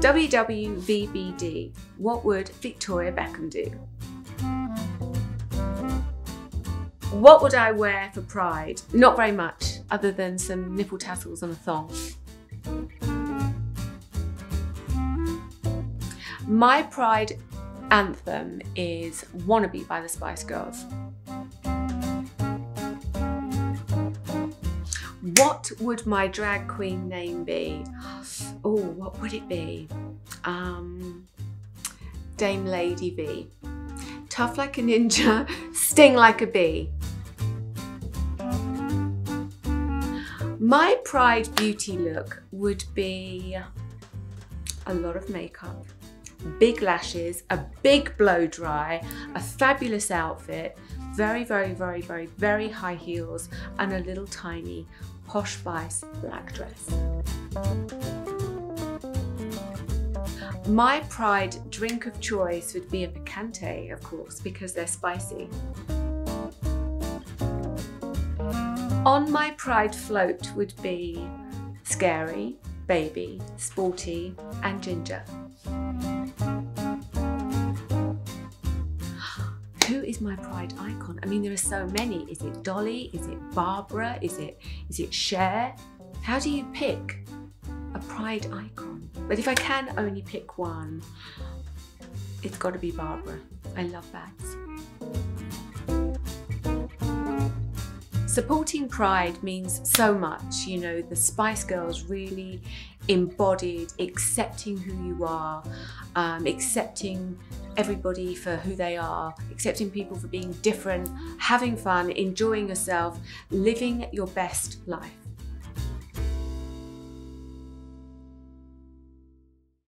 WWVBD. What would Victoria Beckham do? What would I wear for Pride? Not very much, other than some nipple tassels and a thong. My Pride anthem is Wannabe by the Spice Girls. What would my drag queen name be? Oh, what would it be? Um, Dame Lady V. Tough like a ninja, sting like a bee. My Pride beauty look would be a lot of makeup, big lashes, a big blow dry, a fabulous outfit, very, very, very, very, very high heels, and a little tiny Posh Spice black dress. My Pride drink of choice would be a picante, of course, because they're spicy. On my Pride float would be Scary, Baby, Sporty, and Ginger. Who is my Pride icon? I mean, there are so many. Is it Dolly? Is it Barbra? Is it is it Cher? How do you pick a Pride icon? But if I can only pick one, it's got to be Barbra. I love bags. Supporting Pride means so much. You know, the Spice Girls really embodied accepting who you are, um, accepting everybody for who they are, accepting people for being different, having fun, enjoying yourself, living your best life.